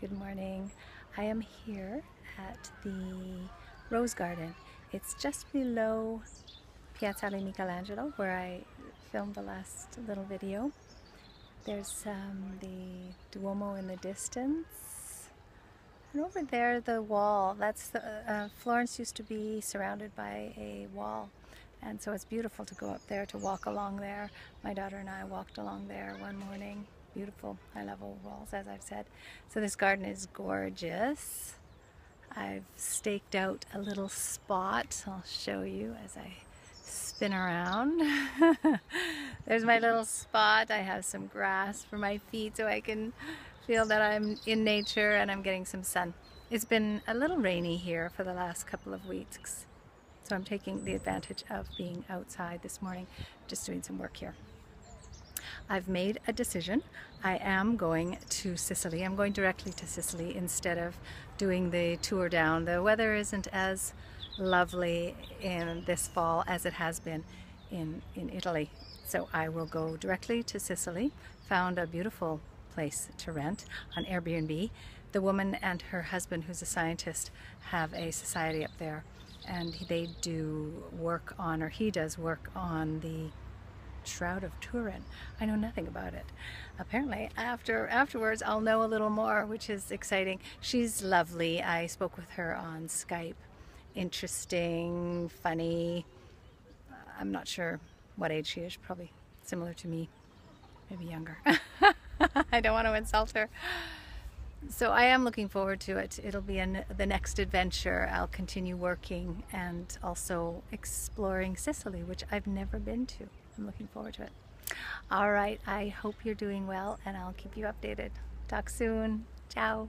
Good morning. I am here at the Rose Garden. It's just below Piazzale Michelangelo where I filmed the last little video. There's um, the Duomo in the distance. And over there the wall, that's the, uh, Florence used to be surrounded by a wall. And so it's beautiful to go up there, to walk along there. My daughter and I walked along there one morning beautiful high level walls as I've said. So this garden is gorgeous. I've staked out a little spot. I'll show you as I spin around. There's my little spot. I have some grass for my feet so I can feel that I'm in nature and I'm getting some sun. It's been a little rainy here for the last couple of weeks. So I'm taking the advantage of being outside this morning, just doing some work here. I've made a decision. I am going to Sicily. I'm going directly to Sicily instead of doing the tour down. The weather isn't as lovely in this fall as it has been in, in Italy. So I will go directly to Sicily. Found a beautiful place to rent on Airbnb. The woman and her husband, who's a scientist, have a society up there and they do work on, or he does work on the Shroud of Turin. I know nothing about it. Apparently, after afterwards, I'll know a little more, which is exciting. She's lovely. I spoke with her on Skype. Interesting, funny. Uh, I'm not sure what age she is. Probably similar to me, maybe younger. I don't want to insult her. So I am looking forward to it. It'll be an, the next adventure. I'll continue working and also exploring Sicily, which I've never been to. I'm looking forward to it. All right, I hope you're doing well and I'll keep you updated. Talk soon. Ciao.